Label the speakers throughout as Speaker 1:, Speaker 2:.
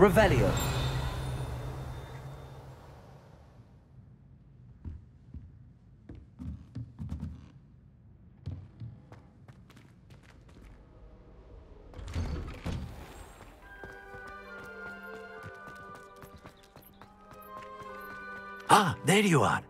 Speaker 1: Revelio.
Speaker 2: Ah, there you are.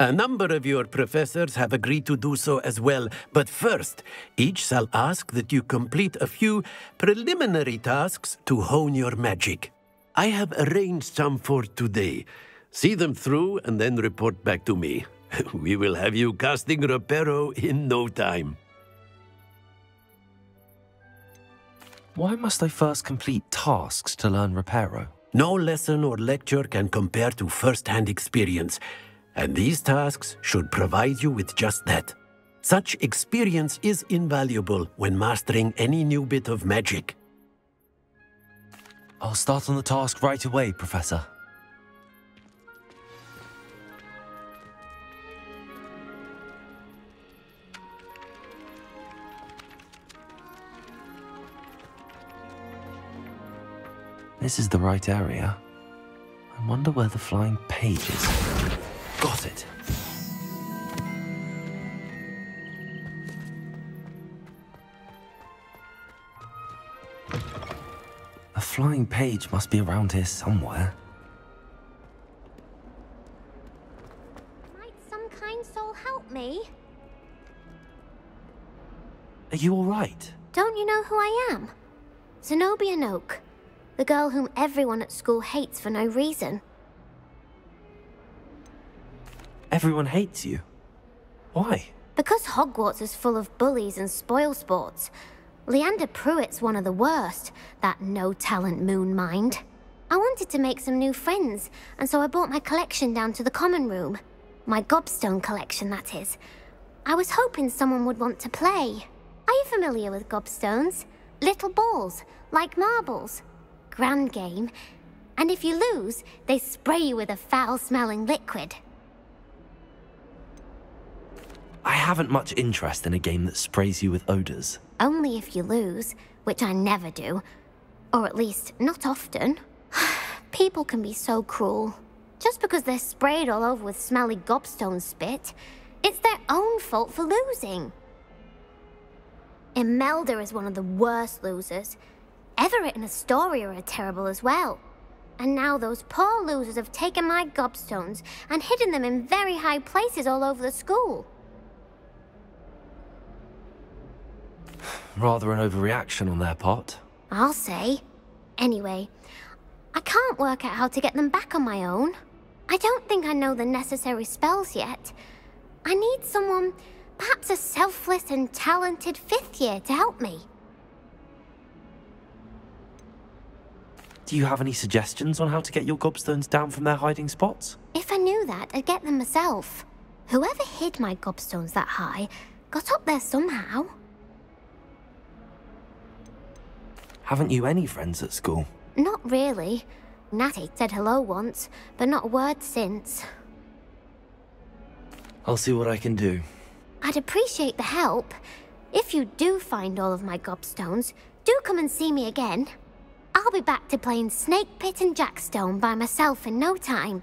Speaker 2: A number of your professors have agreed to do so as well, but first, each shall ask that you complete a few preliminary tasks to hone your magic. I have arranged some for today. See them through and then report back to me. we will have you casting Reparo in no time.
Speaker 3: Why must I first complete tasks to learn Reparo?
Speaker 2: No lesson or lecture can compare to first-hand experience, and these tasks should provide you with just that. Such experience is invaluable when mastering any new bit of magic.
Speaker 3: I'll start on the task right away, Professor. This is the right area. I wonder where the flying page is. Got it. A flying page must be around here somewhere.
Speaker 4: Might some kind soul help me?
Speaker 3: Are you all right?
Speaker 4: Don't you know who I am? Zenobia Noke, the girl whom everyone at school hates for no reason.
Speaker 3: Everyone hates you. Why?
Speaker 4: Because Hogwarts is full of bullies and spoil sports. Leander Prewett's one of the worst, that no-talent moon mind. I wanted to make some new friends, and so I brought my collection down to the common room. My gobstone collection, that is. I was hoping someone would want to play. Are you familiar with gobstones? Little balls, like marbles. Grand game. And if you lose, they spray you with a foul-smelling liquid.
Speaker 3: I haven't much interest in a game that sprays you with odors.
Speaker 4: Only if you lose, which I never do. Or at least, not often. People can be so cruel. Just because they're sprayed all over with smelly gobstone spit, it's their own fault for losing. Imelda is one of the worst losers. Everett and Astoria are terrible as well. And now those poor losers have taken my gobstones and hidden them in very high places all over the school.
Speaker 3: Rather an overreaction on their part.
Speaker 4: I'll say. Anyway, I can't work out how to get them back on my own. I don't think I know the necessary spells yet. I need someone, perhaps a selfless and talented fifth year to help me.
Speaker 3: Do you have any suggestions on how to get your gobstones down from their hiding spots?
Speaker 4: If I knew that, I'd get them myself. Whoever hid my gobstones that high got up there somehow.
Speaker 3: Haven't you any friends at school?
Speaker 4: Not really. Natty said hello once, but not a word since.
Speaker 3: I'll see what I can do.
Speaker 4: I'd appreciate the help. If you do find all of my gobstones, do come and see me again. I'll be back to playing Snake Pit and Jackstone by myself in no time.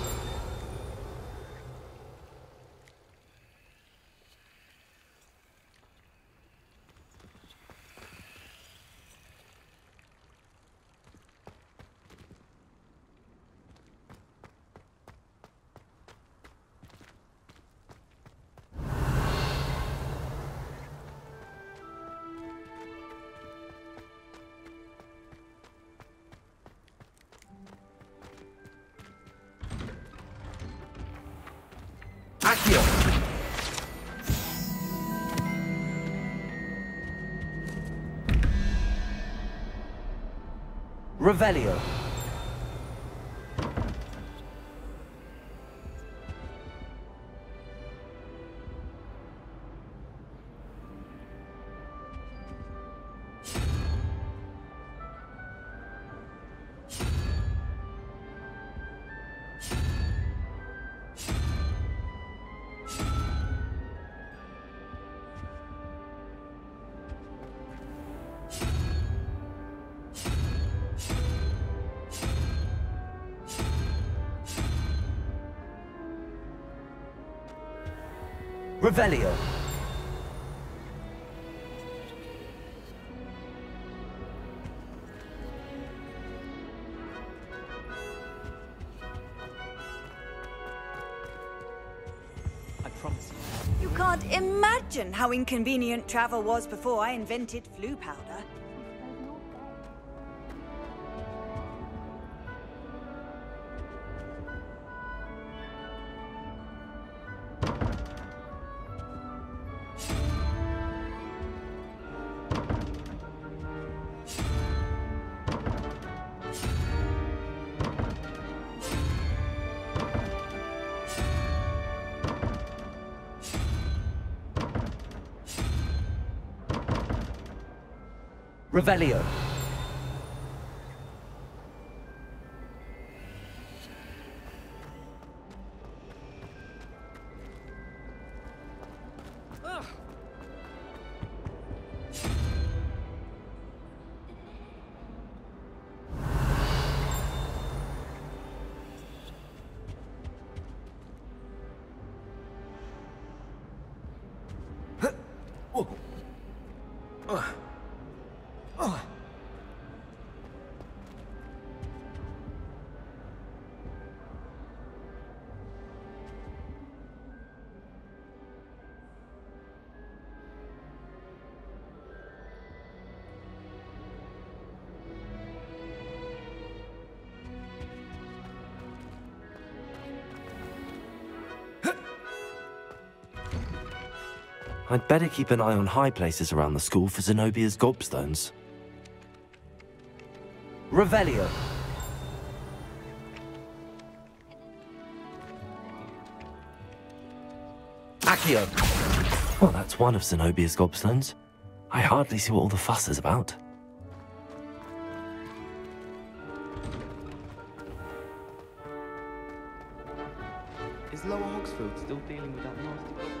Speaker 1: Revelio. Revelio.
Speaker 3: I promise
Speaker 5: You
Speaker 3: you.
Speaker 5: can't imagine how inconvenient travel was before I invented Floo powder.
Speaker 1: Revelio.
Speaker 3: I'd better keep an eye on high places around the school for Zenobia's gobstones.
Speaker 1: Revelio. Accio.
Speaker 3: Well, that's one of Zenobia's gobstones. I hardly see what all the fuss is about.
Speaker 6: Is Lower Hogsfield still dealing with that nasty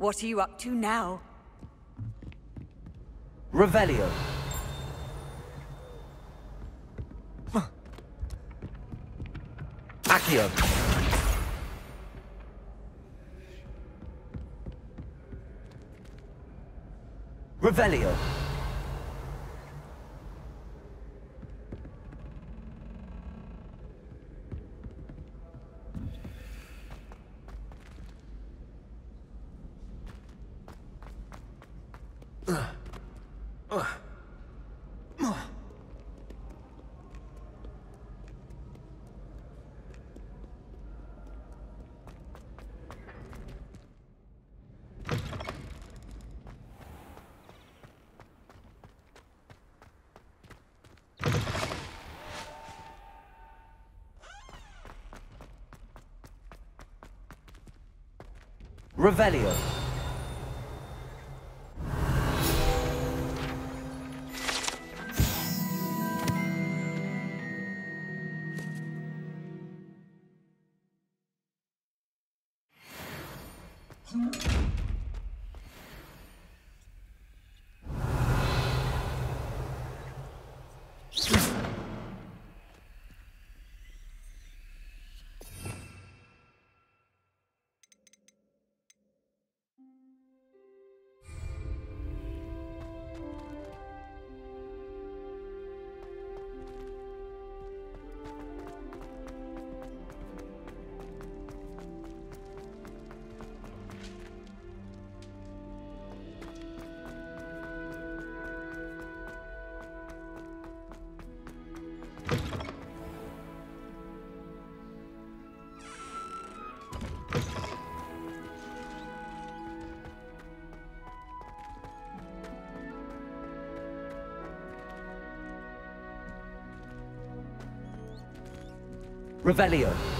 Speaker 5: What are you up to now?
Speaker 1: Revelio. Accio. Revelio. Revelio. Revelio.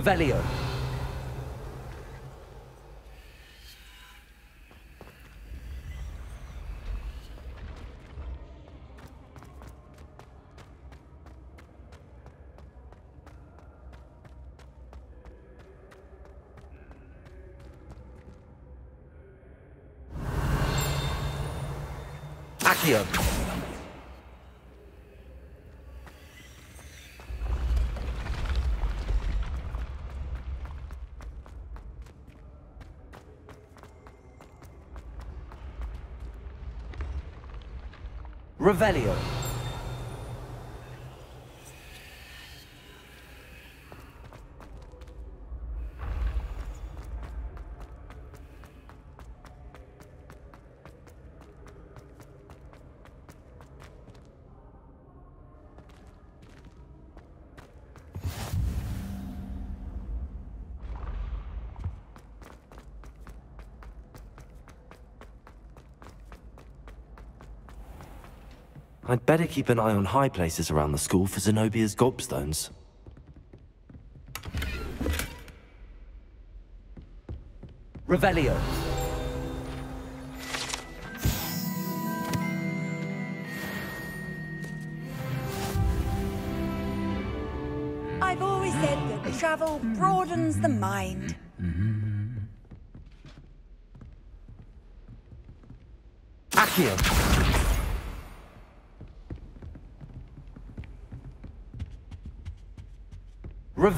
Speaker 1: Revelio. Accio. Revelio.
Speaker 3: I'd better keep an eye on high places around the school for Zenobia's gobstones.
Speaker 1: Revelio.
Speaker 5: I've always said that travel broadens the mind.
Speaker 1: Accio.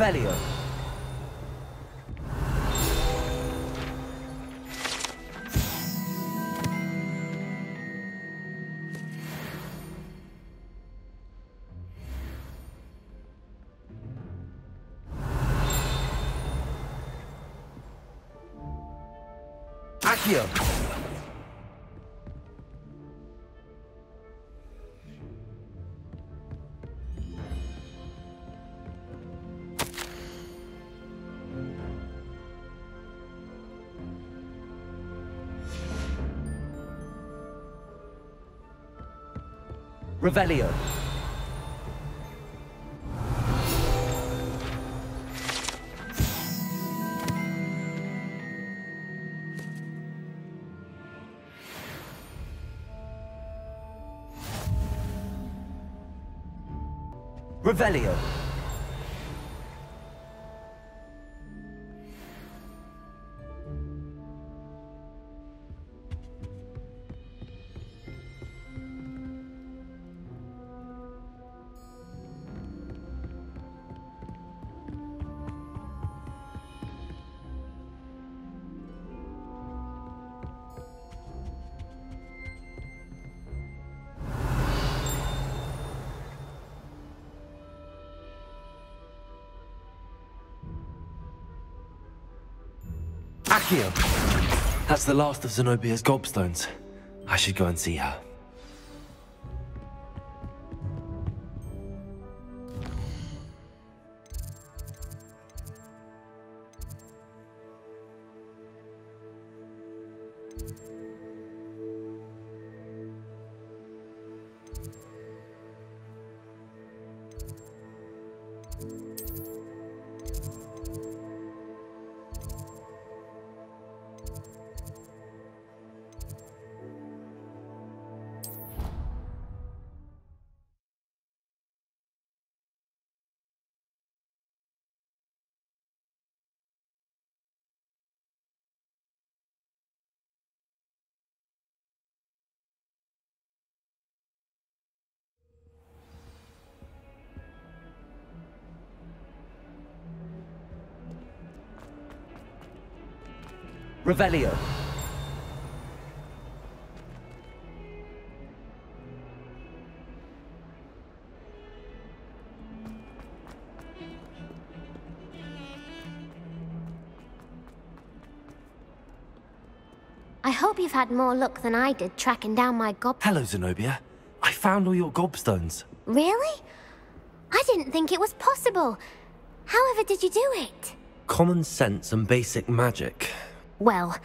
Speaker 1: Revelio. Accio. Revelio. Revelio. Accio.
Speaker 3: That's the last of Zenobia's gobstones. I should go and see her.
Speaker 1: Revelio.
Speaker 4: I hope you've had more luck than I did tracking down my gob...
Speaker 3: Hello, Zenobia. I found all your gobstones.
Speaker 4: Really? I didn't think it was possible. However did you do it?
Speaker 3: Common sense and basic magic.
Speaker 4: Well,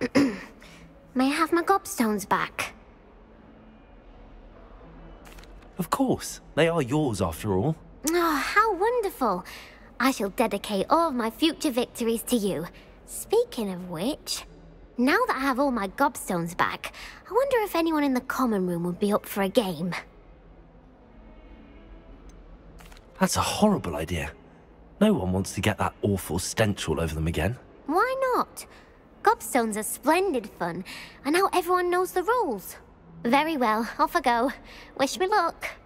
Speaker 4: may I have my gobstones back?
Speaker 3: Of course. They are yours after all.
Speaker 4: Oh, how wonderful. I shall dedicate all of my future victories to you. Speaking of which, now that I have all my gobstones back, I wonder if anyone in the common room would be up for a game.
Speaker 3: That's a horrible idea. No one wants to get that awful stench all over them again.
Speaker 4: Why not? Gobstones are splendid fun, and now everyone knows the rules. Very well, off I go. Wish me luck.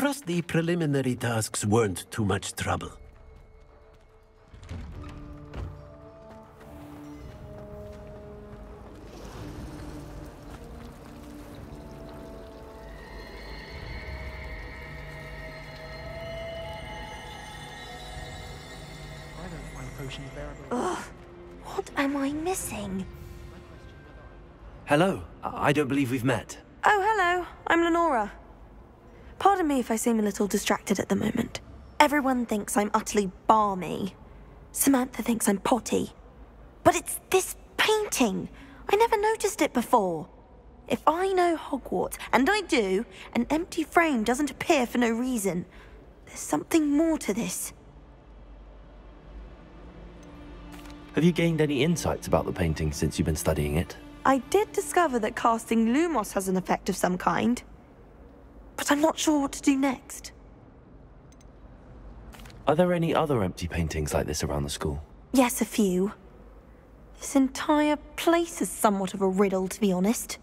Speaker 2: Trust the preliminary tasks weren't too much trouble.
Speaker 6: I don't find potions bearable.
Speaker 7: What am I missing?
Speaker 3: Hello. I I don't believe we've met.
Speaker 7: Oh, hello. I'm Lenora. Pardon me if I seem a little distracted at the moment. Everyone thinks I'm utterly balmy. Samantha thinks I'm potty. But it's this painting. I never noticed it before. If I know Hogwarts, and I do, an empty frame doesn't appear for no reason. There's something more to this.
Speaker 3: Have you gained any insights about the painting since you've been studying it?
Speaker 7: I did discover that casting Lumos has an effect of some kind. But I'm not sure what to do next.
Speaker 3: Are there any other empty paintings like this around the school?
Speaker 7: Yes, a few. This entire place is somewhat of a riddle, to be honest.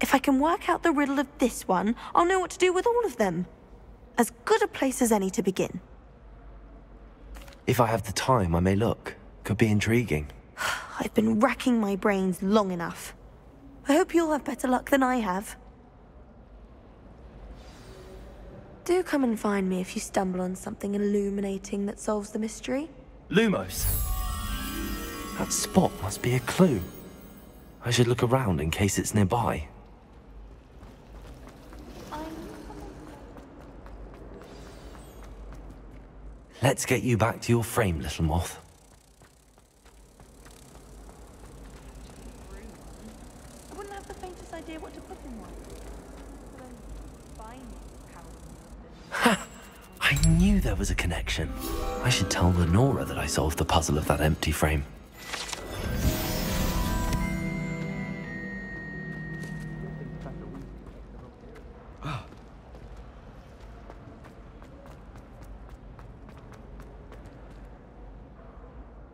Speaker 7: If I can work out the riddle of this one, I'll know what to do with all of them. As good a place as any to begin.
Speaker 3: If I have the time, I may look. Could be intriguing.
Speaker 7: I've been racking my brains long enough. I hope you'll have better luck than I have. Do come and find me if you stumble on something illuminating that solves the mystery.
Speaker 3: Lumos! That spot must be a clue. I should look around in case it's nearby. Let's get you back to your frame, little moth.
Speaker 7: I wouldn't have the faintest idea what to put in one.
Speaker 3: I knew there was a connection. I should tell Lenora that I solved the puzzle of that empty frame.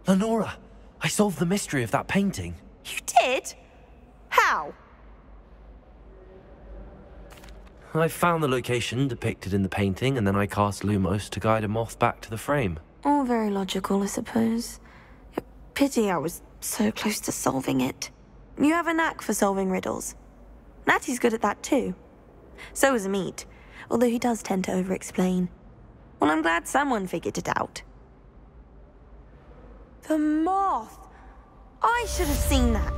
Speaker 3: Lenora, I solved the mystery of that painting.
Speaker 7: You did? How?
Speaker 3: I found the location depicted in the painting, and then I cast Lumos to guide a moth back to the frame.
Speaker 7: All very logical, I suppose. Pity I was so close to solving it. You have a knack for solving riddles. Natty's good at that too. So is Amit, although he does tend to over-explain. Well, I'm glad someone figured it out. The moth! I should have seen that.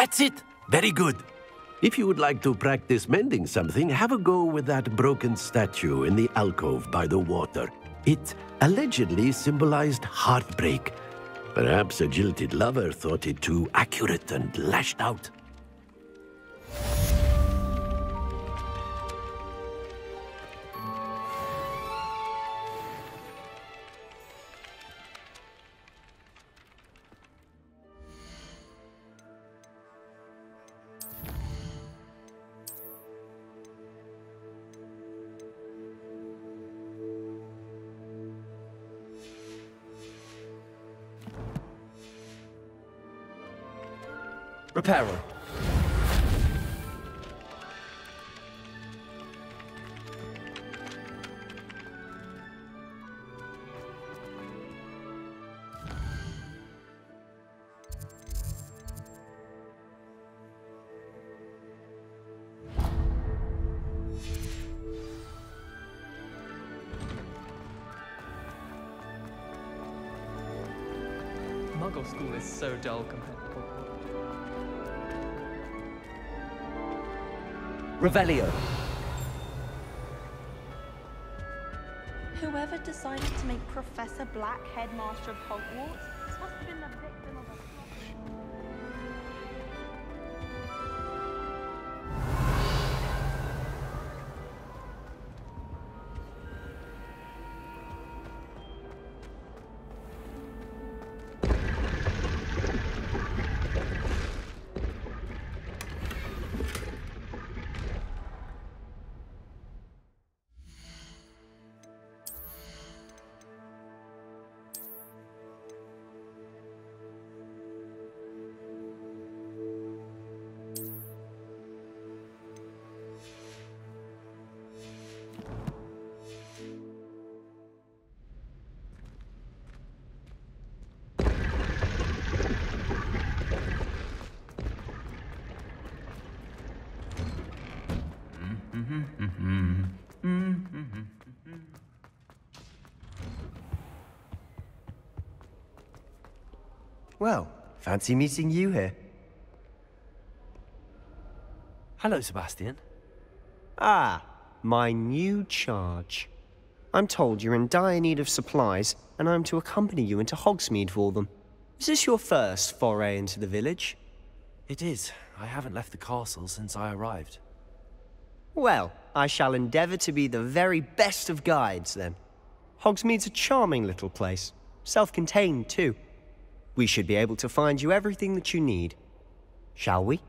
Speaker 2: That's it. Very good. If you would like to practice mending something, have a go with that broken statue in the alcove by the water. It allegedly symbolized heartbreak. Perhaps a jilted lover thought it too accurate and lashed out.
Speaker 3: Reparo.
Speaker 1: Revelio.
Speaker 7: Whoever decided to make Professor Black headmaster of Hogwarts must have been the victim of a
Speaker 8: Well, fancy meeting you here.
Speaker 3: Hello, Sebastian.
Speaker 8: Ah, my new charge. I'm told you're in dire need of supplies, and I'm to accompany you into Hogsmeade for them. Is this your first foray into the village?
Speaker 3: It is. I haven't left the castle since I arrived.
Speaker 8: Well, I shall endeavour to be the very best of guides, then. Hogsmeade's a charming little place. Self-contained, too. We should be able to find you everything that you need. Shall we?